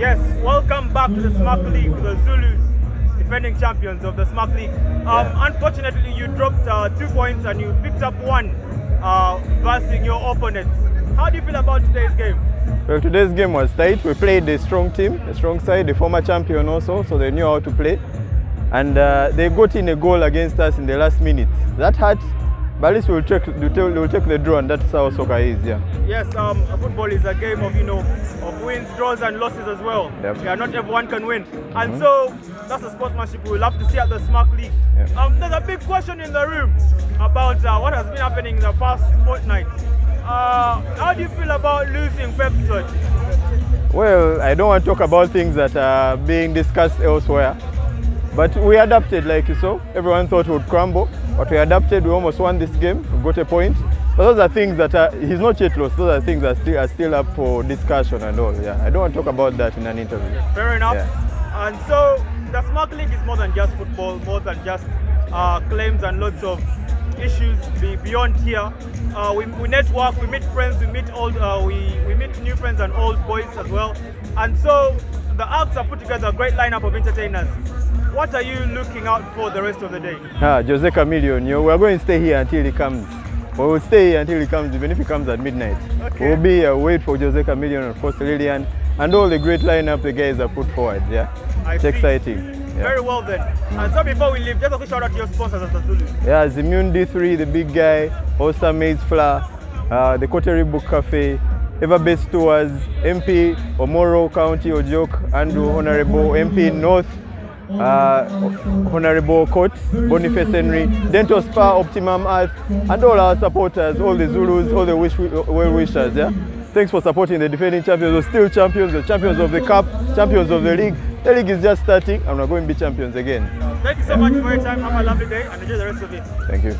Yes, welcome back to the Smack League, the Zuluz, defending champions of the Smack League. Um, Unfortunately, you dropped uh, two points and you picked up one uh, versus your opponents. How do you feel about today's game? Well, today's game was tight. We played a strong team, a strong side, the former champion also, so they knew how to play. And uh, they got in a goal against us in the last minute. That hurt, but at least we'll take, we'll take, we'll take the draw, and that's how soccer is, yeah. Yes, um, football is a game of you know of wins, draws, and losses as well. Yep. Yeah, not everyone can win, and so that's the sportsmanship we love to see at the Smack League. Yep. Um, there's a big question in the room about uh, what has been happening in the past fortnight. Uh, how do you feel about losing Pepson? Well, I don't want to talk about things that are being discussed elsewhere. But we adapted like you saw. Everyone thought we would crumble, but we adapted. We almost won this game. We got a point. But those are things that are, he's not yet lost. Those are things that still, are still up for discussion and all. Yeah, I don't want to talk about that in an interview. Fair enough. Yeah. And so the Smack League is more than just football, more than just uh, claims and lots of issues beyond here. Uh, we, we network, we meet friends, we meet old, uh, we, we meet new friends and old boys as well. And so the acts have put together a great lineup of entertainers. What are you looking out for the rest of the day? Ah, Jose Chameleon, you know, we're going to stay here until he comes. We will stay here until he comes, even if he comes at midnight. Okay. We'll be here, wait for Jose Chameleon, of course, Lillian, and all the great lineup the guys have put forward. Yeah, I it's see. exciting. Yeah. Very well then. And so before we leave, just a quick shout out to your sponsors at Zulu. Yeah, Zimmune D3, the big guy, Osa Maize Flour, uh, the Coterie Book Cafe, Everbest Tours, MP, Omoro County, Ojok, Andrew Honorable, MP North, uh, Honorable Court, Boniface Henry, Dental Spa, Optimum Earth, and all our supporters, all the Zuluz, all the wish, well wishers. Yeah? Thanks for supporting the defending champions, the still champions, the champions of the cup, champions of the league. The league is just starting, and we're going to be champions again. Thank you so much for your time. Have a lovely day and enjoy the rest of it. Thank you.